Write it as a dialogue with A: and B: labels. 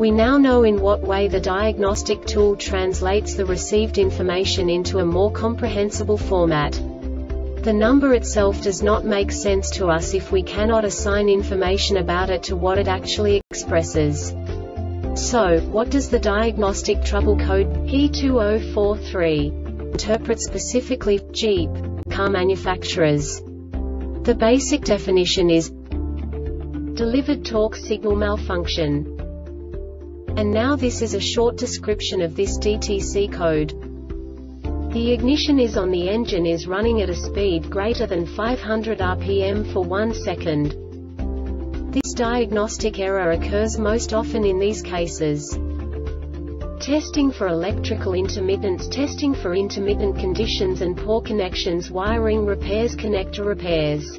A: We now know in what way the diagnostic tool translates the received information into a more comprehensible format. The number itself does not make sense to us if we cannot assign information about it to what it actually expresses. So, what does the diagnostic trouble code P2043 interpret specifically Jeep car manufacturers? The basic definition is delivered torque signal malfunction. And now this is a short description of this DTC code. The ignition is on the engine is running at a speed greater than 500 rpm for 1 second. This diagnostic error occurs most often in these cases. Testing for electrical intermittents Testing for intermittent conditions and poor connections Wiring repairs Connector repairs